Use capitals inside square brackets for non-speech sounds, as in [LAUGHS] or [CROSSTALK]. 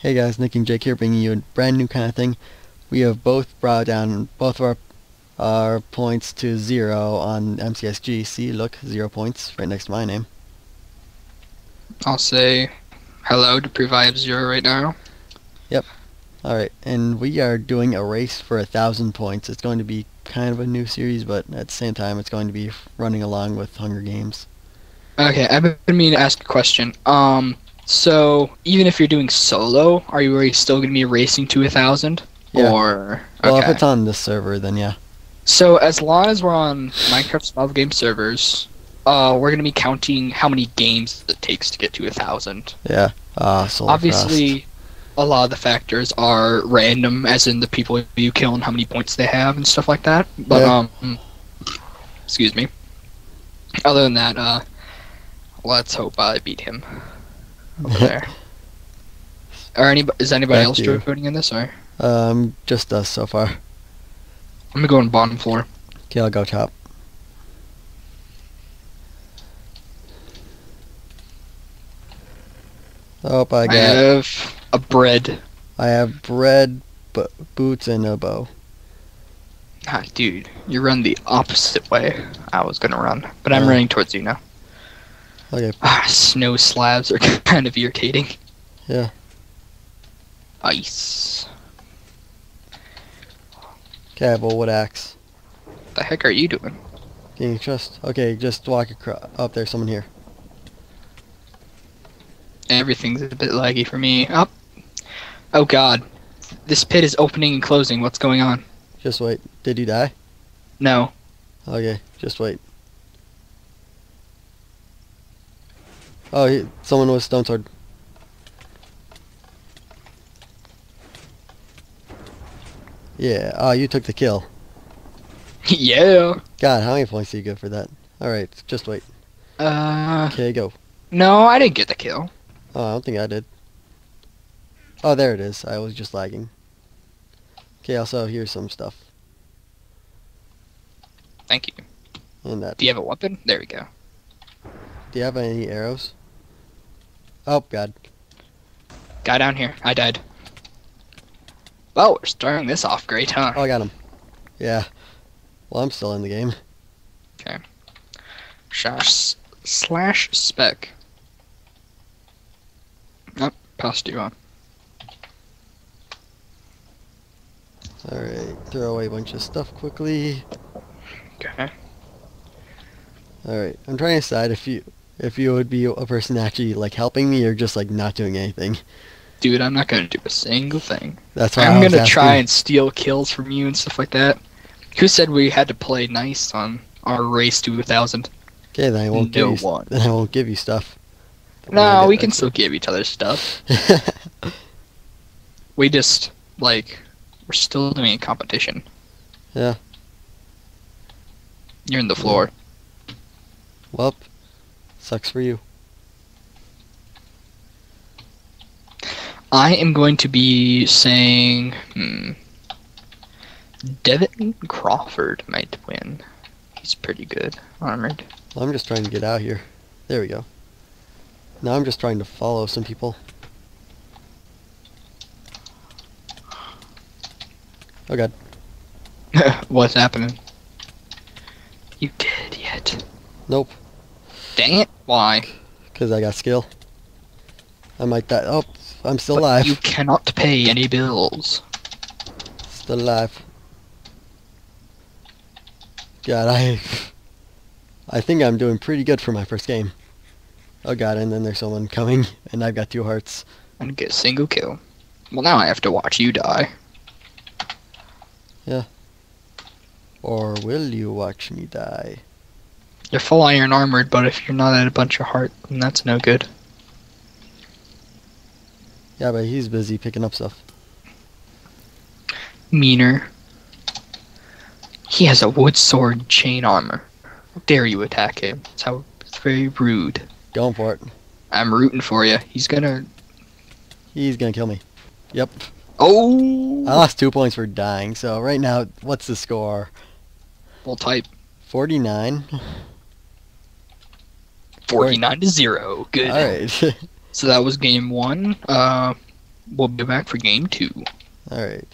Hey guys, Nick and Jake here, bringing you a brand new kind of thing. We have both brought down both of our our points to zero on MCSG. See, look, zero points right next to my name. I'll say hello to prove I have zero right now. Yep. All right, and we are doing a race for a thousand points. It's going to be kind of a new series, but at the same time, it's going to be running along with Hunger Games. Okay, I've been meaning to ask a question. Um, so even if you're doing solo, are you really still going to be racing to a thousand? Yeah. Or Well, okay. if it's on this server, then yeah. So as long as we're on Minecraft Survival Game servers, uh, we're going to be counting how many games it takes to get to a thousand. Yeah. Ah, Solar Obviously, a lot of the factors are random, as in the people you kill and how many points they have and stuff like that. But Yeah. um, excuse me. Other than that, uh, let's hope I beat him over there. Or any? Is anybody Back else to you. voting in this? Or Um, just us so far. I'm gonna go on bottom floor. Okay, I'll go top. Oh, I I have a bread. I have bread, bo- boots, and a bow. Ah, dude, you run the opposite way I was gonna run, but I'm Uh. running towards you now. Okay. Ah, snow slabs are [LAUGHS] kind of irritating. Yeah. Ice. Okay, a wood axe. The heck are you doing? Can you trust? Okay, just walk across. Up there, someone here. Everything's a bit laggy for me. Up. Oh god. This pit is opening and closing. What's going on? Just wait. Did you die? No. Okay, just wait. Oh, he, someone was stone sword. Yeah. Oh, you took the kill. [LAUGHS] yeah. God, how many points do you get for that? All right, just wait. Uh. Okay, go. No, I didn't get the kill. Oh, I don't think I did. Oh, there it is. I was just lagging. Okay, also here's some stuff. Thank you. And that. Do you have a weapon? There we go. Do you have any arrows? Oh, God. Guy down here. I died. Well, we're starting this off great, huh? Oh, I got him. Yeah. Well, I'm still in the game. Okay. Slash, slash spec. Oh, passed you on. Alright, throw away a bunch of stuff quickly. Okay. Alright, I'm trying to decide if you if you would be a person actually like helping me or just like not doing anything. Dude, I'm not gonna do a single thing. That's why I'm gonna try and steal kills from you and stuff like that. Who said we had to play nice on our race to a thousand? Okay, then I won't No give you one. then [LAUGHS] I won't give you stuff. No, we can still give each other stuff. [LAUGHS] We just like we're still doing a competition. Yeah. You're in the floor. well, sucks for you. I am going to be saying hmm, Devin Crawford might win. He's pretty good armored. Well, I'm just trying to get out here. There we go. Now I'm just trying to follow some people. Oh god. [LAUGHS] What's happening? You did yet? Nope. Dang it! Why? Because I got skill. I might die. Oh, I'm still But alive. You cannot pay any bills. Still alive. God, I... I think I'm doing pretty good for my first game. Oh god, and then there's someone coming, and I've got two hearts. And get a single kill. Well, now I have to watch you die. Yeah. Or will you watch me die? You're full iron armored, but if you're not at a bunch of heart, then that's no good. Yeah, but he's busy picking up stuff. Meaner. He has a wood sword and chain armor. How dare you attack him? It's how it's very rude. Going for it. I'm rooting for you. He's gonna. He's gonna kill me. Yep. Oh. I lost two points for dying, so right now, what's the score? Full type. 49? 49 to zero. Good. Alright. [LAUGHS] So that was game one. Uh, we'll be back for game two. All right.